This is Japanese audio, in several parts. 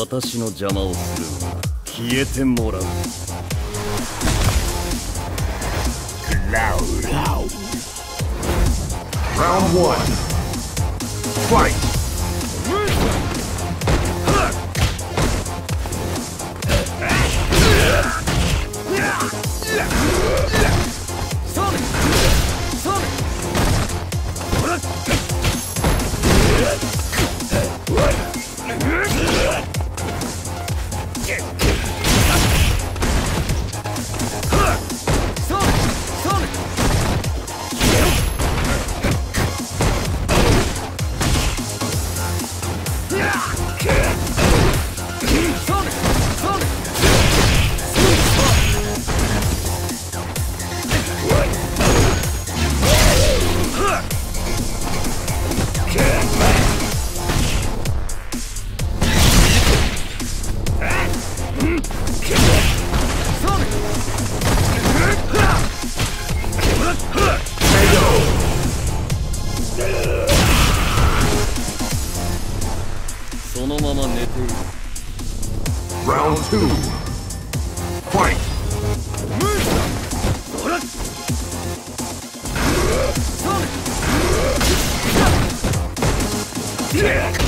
私の邪魔をする。消えてもらう。ファイト Round two. Fight! Nash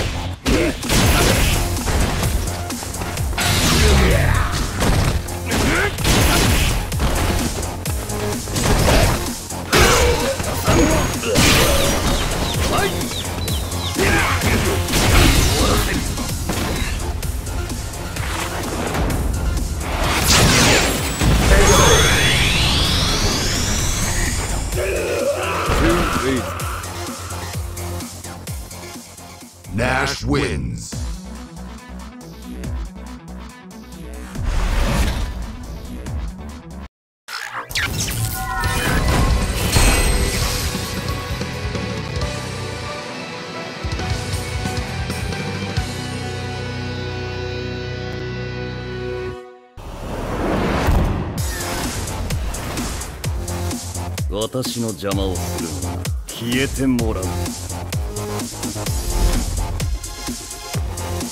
私の邪魔をするのは消えてもらう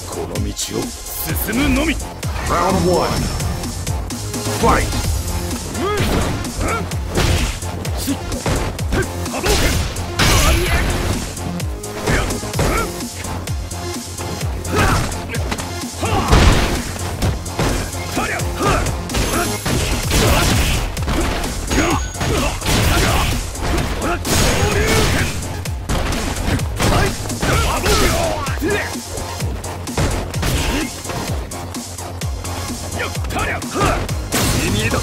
この道を進むのみ Round one. Fight! けど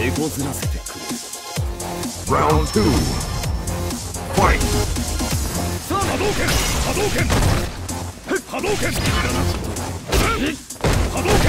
手こずらせてくれ。Round 2動拳波動拳波動拳波動拳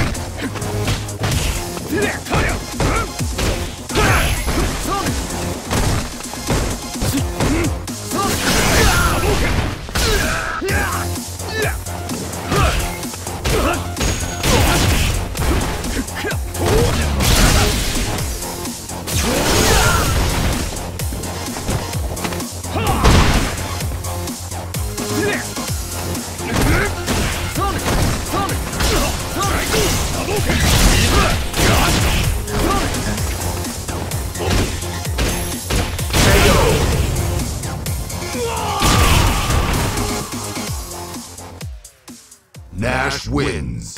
Ash wins.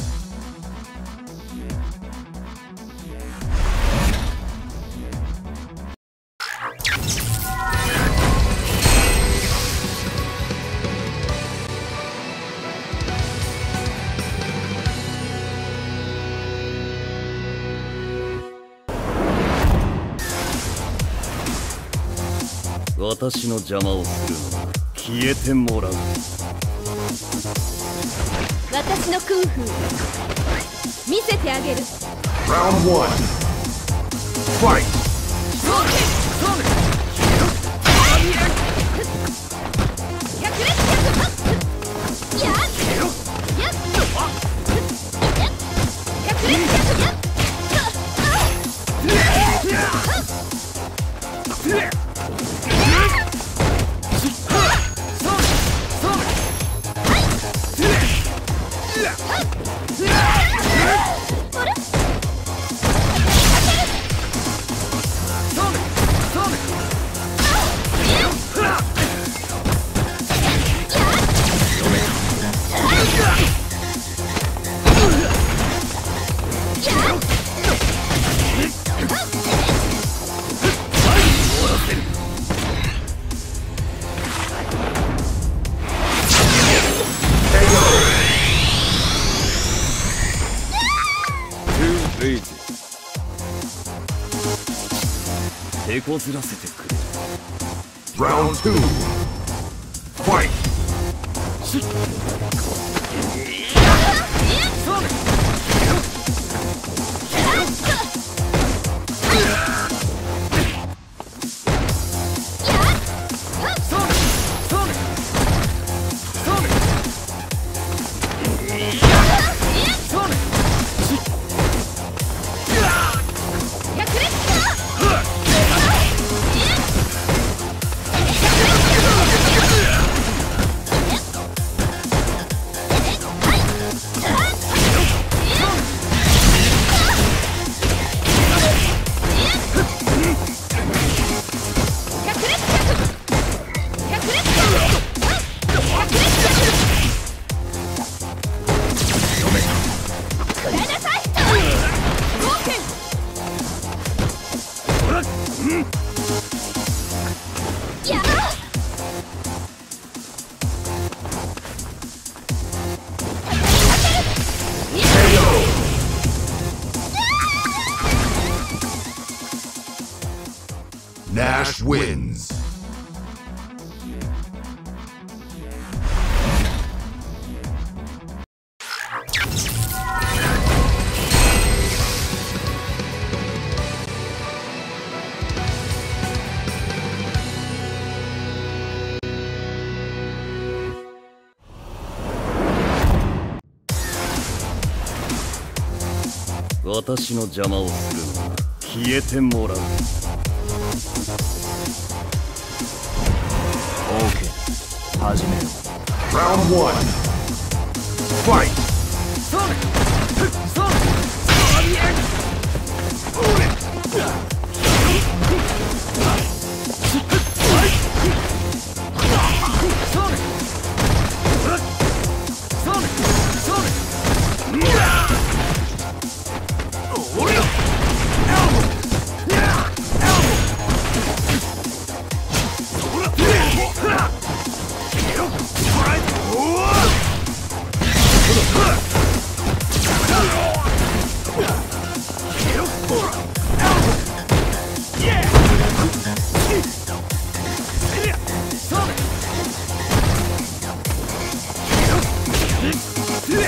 私の邪魔をするのは消えてもらう私の空腹見せてあげる。手こずらせてくれ Round two. Fight. Nash wins. 私の邪魔をするのは消えてもらう OK 始めよ Round one. Fight. レイ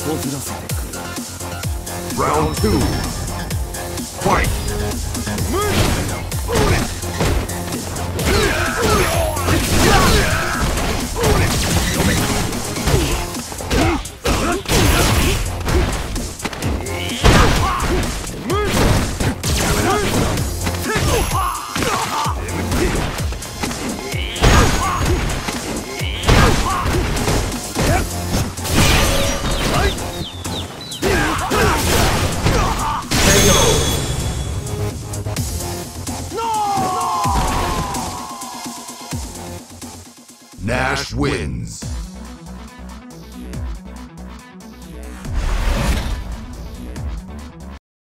こずらせてく。ファイト win.